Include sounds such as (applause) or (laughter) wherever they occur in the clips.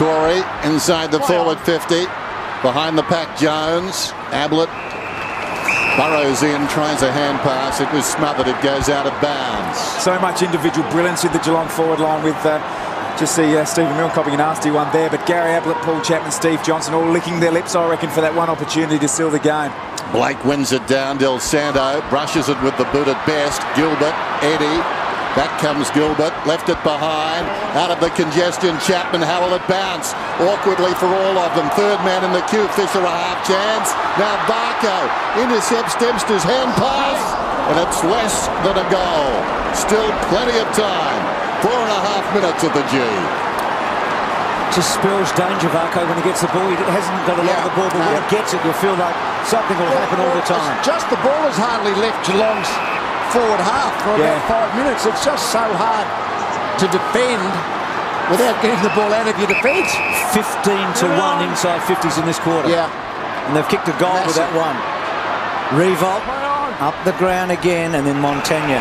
Corey inside the forward 50. Behind the pack, Jones. Ablett burrows in, tries a hand pass. It was smothered. It goes out of bounds. So much individual brilliance in the Geelong forward line with uh, just see uh, Stephen Milne copying a nasty one there. But Gary Ablett, Paul Chapman, Steve Johnson all licking their lips, I reckon, for that one opportunity to seal the game. Blake wins it down. Dal Santo brushes it with the boot at best. Gilbert, Eddy, Back comes Gilbert, left it behind, out of the congestion, Chapman, how will it bounce? Awkwardly for all of them, third man in the queue, Fisher a half chance, now Varcoe intercepts Dempster's hand pass, and it's less than a goal. Still plenty of time, four and a half minutes of the G just spells danger, Varcoe, when he gets the ball. He hasn't got a lot yeah, of the ball, but no. when he gets it, you'll feel like something will happen all the time. Just the ball has hardly left Geelong's forward half for yeah. about five minutes. It's just so hard to defend without getting the ball out of your defence. 15 to 1 inside 50s in this quarter. Yeah. And they've kicked a goal with that one. Riewoldt up the ground again, and then Montagna.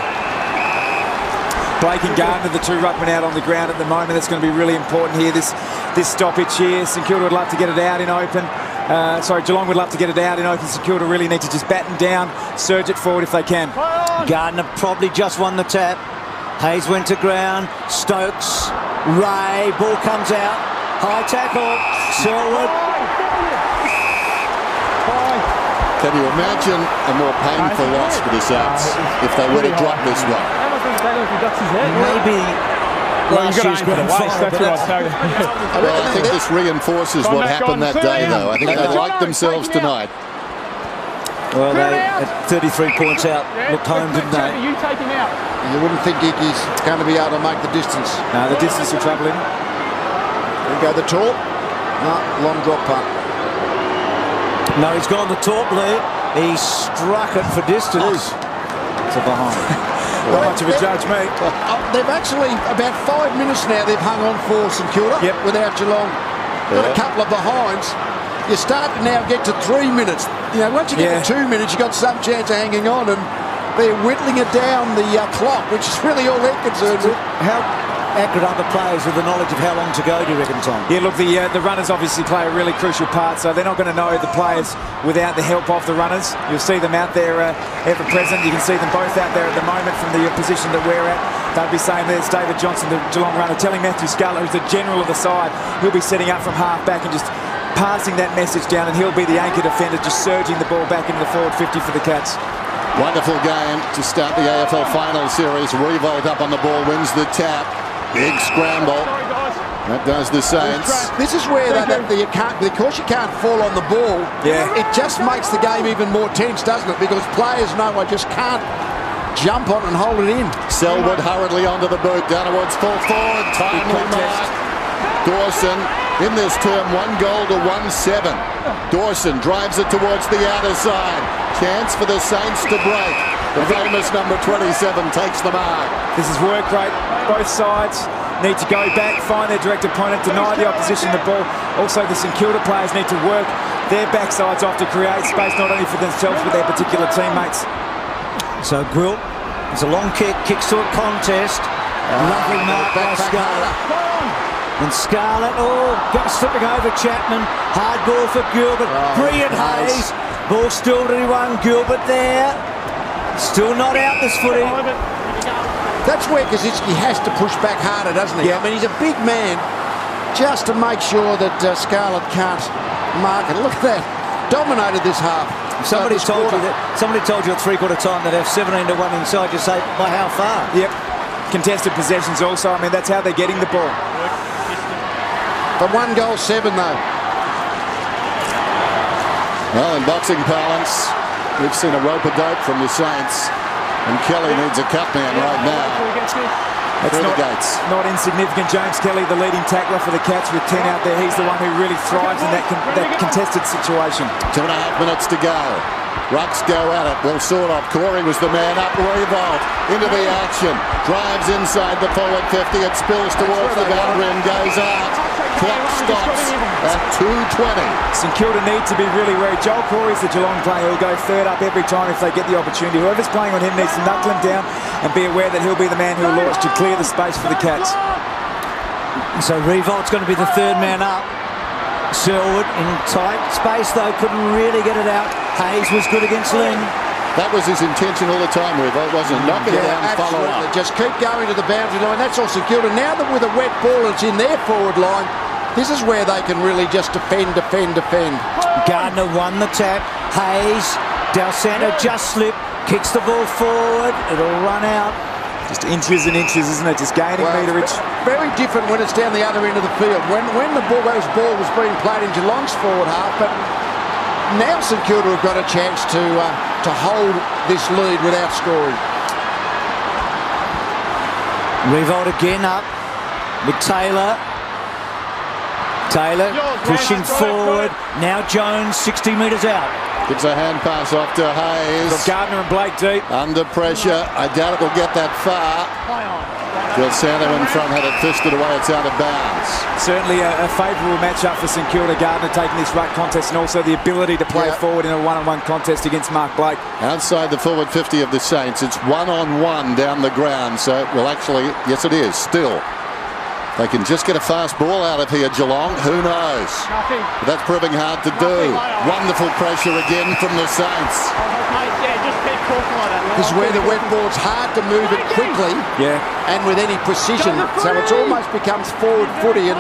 Blake and Gardiner, the two ruckmen out on the ground at the moment. That's going to be really important here, this, this stoppage here. St Kilda would love to get it out in open. Uh, sorry, Geelong would love to get it out in open. St Kilda really need to just batten down, surge it forward if they can. Gardiner probably just won the tap. Hayes went to ground. Stokes, Ray, ball comes out. High tackle, Selwood. Can you imagine a more painful loss for the Saints if they were to drop this one? Maybe well, last year's grand final. That's what I'll tell you. well, (laughs) I think this reinforces what happened that day, though. I think they liked themselves tonight. Well, they at 33 points out looked home, didn't they? You take him out. You wouldn't think Iggy's going to be able to make the distance. No, the distance will trouble him. There we go, the talk. No, long drop punt. No, he's gone the talk, Lee. He struck it for distance. To behind. (laughs) Not much of a judge, mate. Uh, they've actually, about five minutes now, they've hung on for St Kilda yep. without Geelong. Got yeah. a couple of behinds. You start to now get to three minutes. You know, once you get yeah. to two minutes, you've got some chance of hanging on, and they're whittling it down the uh, clock, which is really all they're concerned with. How accurate other players with the knowledge of how long to go, do you reckon, Tom? Yeah, look, the uh, the runners obviously play a really crucial part, so they're not going to know the players without the help of the runners. You'll see them out there uh, ever present. You can see them both out there at the moment from the position that we're at. They'll be saying there's David Johnson, the Geelong runner, telling Matthew Scarlett, who's the general of the side, he'll be setting up from half back and just passing that message down, and he'll be the anchor defender, just surging the ball back into the forward 50 for the Cats. Wonderful game to start the AFL final series. Riewoldt up on the ball, wins the tap. Big scramble. That does the Saints. This is where that, that, you can't, because you can't fall on the ball, yeah. it just makes the game even more tense, doesn't it? Because players know I just can't jump on and hold it in. Selwood hurriedly onto the boot, down towards full forward, timely mark. Dawson in this term, one goal to one seven. Dawson drives it towards the outer side. Chance for the Saints to break. The famous number 27 takes the mark. This is work rate. Both sides need to go back, find their direct opponent, deny the opposition the ball. Also, the St Kilda players need to work their backsides off to create space not only for themselves but their particular teammates. So Gwilt, it's a long kick, kicks to a contest. Ah, Lovely mark by Scarlett. And Scarlett, oh, got slipping over Chapman. Hard ball for Gilbert. Oh, Brilliant nice. Hayes. Ball still to one. Gilbert there. Still not out this footy. That's where Koschitzke has to push back harder, doesn't he? Yeah. I mean, he's a big man just to make sure that uh, Scarlett can't mark it. Look at that. Dominated this half. Somebody so told quarter. you that somebody told you at three-quarter time that have 17 to 1 inside, you say by how far? Yep. Contested possessions also. I mean, that's how they're getting the ball. But one goal, seven though. Well, in boxing parlance, We've seen a rope a dope from the Saints. And Kelly needs a cut man right now. It's not, not insignificant. James Kelly, the leading tackler for the Cats with 10 out there. He's the one who really thrives in that, con that contested situation. Two and a half minutes to go. Rucks go at it. Well, sort of. Corey was the man up. Riewoldt into the action. Drives inside the forward 50. It spills towards the boundary and goes out. Clock stops at 2.20. St Kilda need to be really wary. Joel Corey is the Geelong player. He'll go third up every time if they get the opportunity. Whoever's playing on him needs to knuckle him down and be aware that he'll be the man who will launch to clear the space for the Cats. So Riewoldt going to be the third man up. Selwood in tight space though, couldn't really get it out. Hayes was good against Ling. That was his intention all the time, Riewoldt, wasn't it? Knock it Yeah, down, follow absolutely. up. Just keep going to the boundary line. That's all secured. And now that with a wet ball, it's in their forward line. This is where they can really just defend, defend, defend. Gardiner won the tap. Hayes, Dal Santo just slipped, kicks the ball forward. It'll run out. Just inches and inches, isn't it? Just gaining Well, meterage. Very different when it's down the other end of the field. When when the ball, those ball was being played in Geelong's forward half, but now St Kilda have got a chance to uh, to hold this lead without scoring. Riewoldt again up with Taylor. Taylor pushing forward. Now Jones 60 metres out. Gives a hand pass off to Hayes. Got Gardiner and Blake deep. Under pressure. I doubt it'll get that far. Dal Santo in front had it fisted away. It's out of bounds. Certainly a, a favourable matchup for St Kilda. Gardiner taking this ruck contest and also the ability to play Yeah. forward in a one-on-one contest against Mark Blake. Outside the forward 50 of the Saints, it's one on one down the ground. So, well, actually, yes, it is. Still, they can just get a fast ball out of here, Geelong. Who knows? Nothing. But that's proving hard to do. Wonderful pressure again from the Saints. Mate, yeah, just keep talking like that. Because where the wet ball, it's hard to move it quickly Yeah. and with any precision. So it's almost becomes forward footy, and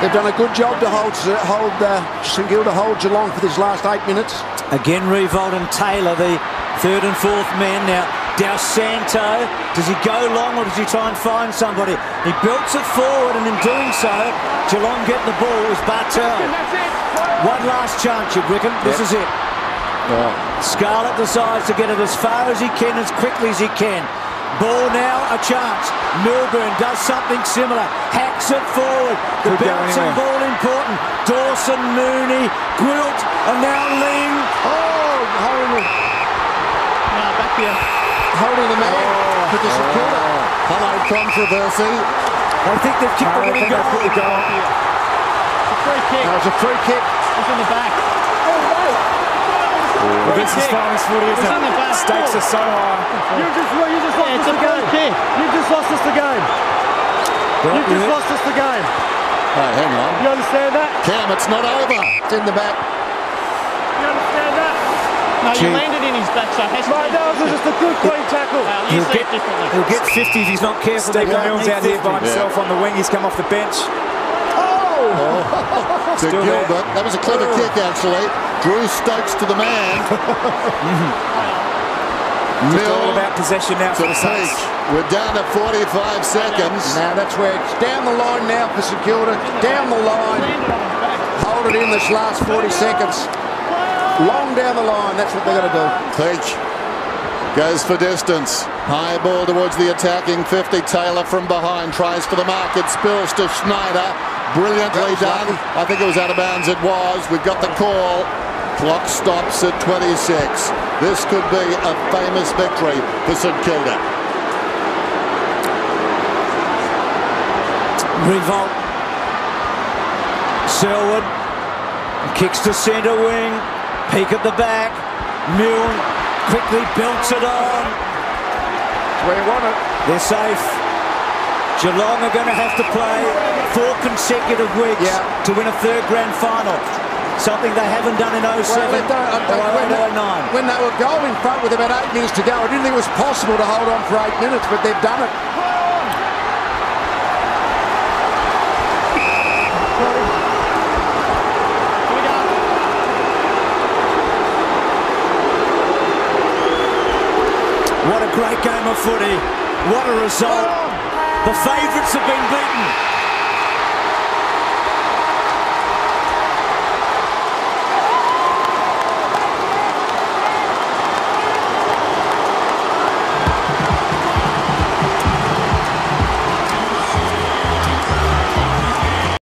they've done a good job to hold hold uh, St Kilda hold Geelong for this last eight minutes. Again, Riewoldt and Taylor, the third and fourth men. Now, Dal Santo, does he go long or does he try and find somebody? He belts it forward, and in doing so, Geelong get the ball. It was Bartel. One last chance, you reckon? This is it. Scarlett decides to get it as far as he can, as quickly as he can. Ball now, a chance. Milburn does something similar. Hacks it forward. The Could bouncing ball important. Dawson, Mooney, Gwilt, and now Ling. Oh, holding, Now back here. Holding the man for the St Kilda. Hello, controversy. I think they've kicked the I winning think goal. that's what we. Free kick. That was a free kick. It's in the back. Well, this is finals footy, isn't It's in the it? back. Stakes are so high. You just, you just lost it's us the game. kick. You just lost us the game. You just lost us the game. Hey, hang on. You understand that? Cam, it's not over. It's in the back. You understand that? You landed in his back, so it has to Mate, be. that was just a good clean tackle. Well, you He'll get, it he'll get 50 if he's not careful. They Stephen don't Mills need out here by 50. himself on the wing. He's come off the bench. Oh! To Still there. Gilbert. That was a clever oh. kick, actually. Drew Stokes to the man. (laughs) Mm-hmm. It's all about possession now to for the Saints. We're down to 45 seconds. Now that's where it's down the line now for St Kilda. Down the line. Hold it in this last 40 seconds. Long down the line. That's what they're going to do. Peach goes for distance. High ball towards the attacking 50. Taylor from behind tries for the mark. It spills to Schneider. Brilliantly done. lucky. I think it was out of bounds. It was. We've got the call. Clock stops at 26. This could be a famous victory for St Kilda. Riewoldt. Selwood. Kicks to centre wing. Peake at the back. Milne quickly belts it on. Where you want it. They're safe. Geelong are going to have to play four consecutive weeks Yeah. to win a third grand final. Something they haven't done in 07 Well, they've done, I or oh when, they, 09. when they were goal in front with about eight minutes to go, I didn't think it was possible to hold on for eight minutes, but they've done it. What a great game of footy. What a result. The favourites have been beaten.